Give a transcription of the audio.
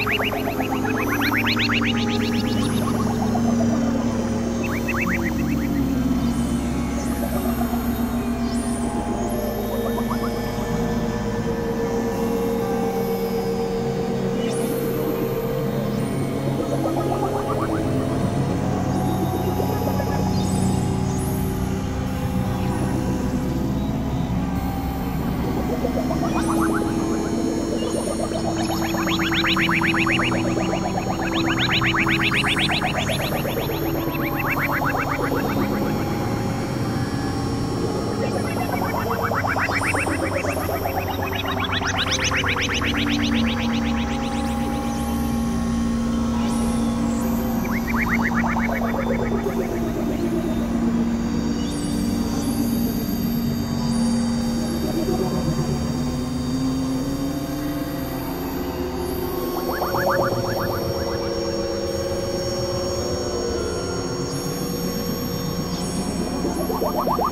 あ! Thank you. What?